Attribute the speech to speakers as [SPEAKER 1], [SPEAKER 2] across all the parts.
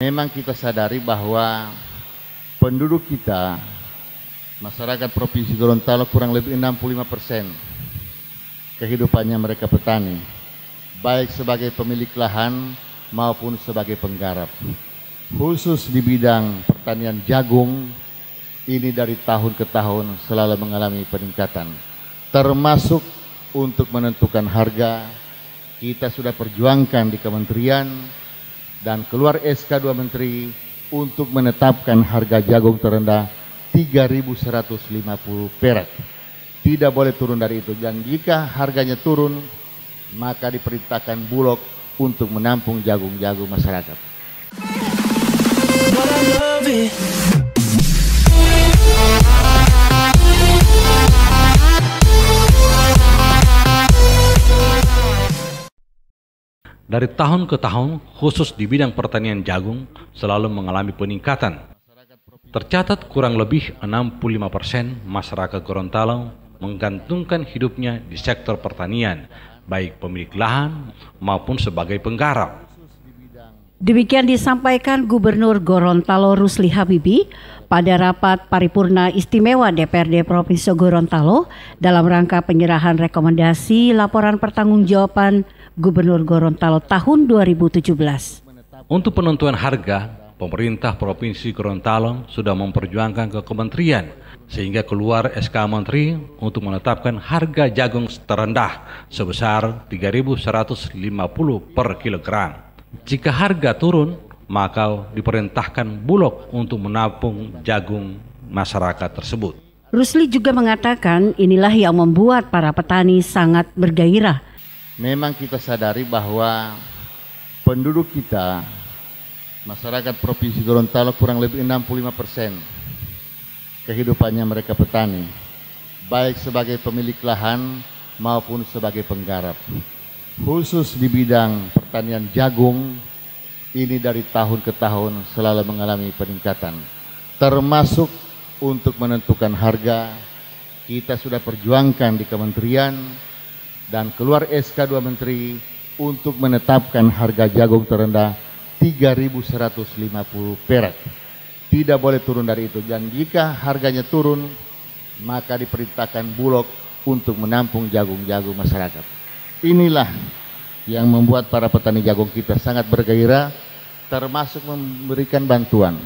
[SPEAKER 1] Memang kita sadari bahwa penduduk kita, masyarakat Provinsi Gorontalo kurang lebih 65 persen kehidupannya mereka petani, baik sebagai pemilik lahan maupun sebagai penggarap. Khusus di bidang pertanian jagung, ini dari tahun ke tahun selalu mengalami peningkatan. Termasuk untuk menentukan harga, kita sudah perjuangkan di kementerian, dan keluar SK 2 Menteri untuk menetapkan harga jagung terendah 3.150 perak. Tidak boleh turun dari itu dan jika harganya turun maka diperintahkan Bulog untuk menampung jagung-jagung masyarakat.
[SPEAKER 2] Dari tahun ke tahun, khusus di bidang pertanian jagung, selalu mengalami peningkatan. Tercatat kurang lebih 65 persen masyarakat Gorontalo menggantungkan hidupnya di sektor pertanian, baik pemilik lahan maupun sebagai penggarap.
[SPEAKER 3] Demikian disampaikan Gubernur Gorontalo Rusli Habibi pada rapat paripurna istimewa DPRD Provinsi Gorontalo dalam rangka penyerahan rekomendasi laporan pertanggungjawaban Gubernur Gorontalo tahun 2017.
[SPEAKER 2] Untuk penentuan harga, pemerintah Provinsi Gorontalo sudah memperjuangkan ke kementerian sehingga keluar SK Menteri untuk menetapkan harga jagung terendah sebesar 3.150 per kilogram. Jika harga turun, maka diperintahkan Bulog untuk menampung jagung masyarakat tersebut.
[SPEAKER 3] Rusli juga mengatakan inilah yang membuat para petani sangat bergairah
[SPEAKER 1] memang kita sadari bahwa penduduk kita, masyarakat Provinsi Gorontalo kurang lebih 65 persen kehidupannya mereka petani, baik sebagai pemilik lahan maupun sebagai penggarap. Khusus di bidang pertanian jagung, ini dari tahun ke tahun selalu mengalami peningkatan. Termasuk untuk menentukan harga, kita sudah perjuangkan di kementerian, dan keluar SK 2 Menteri untuk menetapkan harga jagung terendah 3.150 perak. Tidak boleh turun dari itu dan jika harganya turun maka diperintahkan Bulog untuk menampung jagung-jagung masyarakat. Inilah yang membuat para petani jagung kita sangat bergairah termasuk memberikan bantuan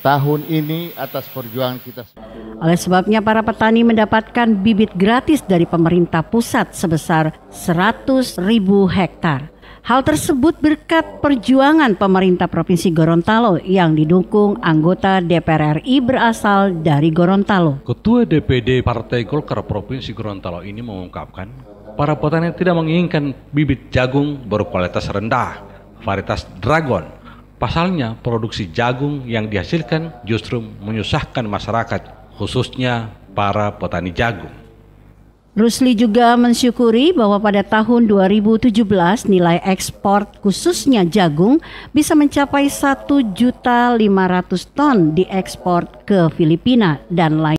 [SPEAKER 1] tahun ini atas perjuangan kita.
[SPEAKER 3] Oleh sebabnya para petani mendapatkan bibit gratis dari pemerintah pusat sebesar 100 ribu hektar. Hal tersebut berkat perjuangan pemerintah Provinsi Gorontalo yang didukung anggota DPR RI berasal dari Gorontalo.
[SPEAKER 2] Ketua DPD Partai Golkar Provinsi Gorontalo ini mengungkapkan, para petani tidak menginginkan bibit jagung berkualitas rendah, varietas dragon, Pasalnya, produksi jagung yang dihasilkan justru menyusahkan masyarakat, khususnya para petani jagung.
[SPEAKER 3] Rusli juga mensyukuri bahwa pada tahun 2017 nilai ekspor khususnya jagung bisa mencapai 1.500 ton diekspor ke Filipina dan lain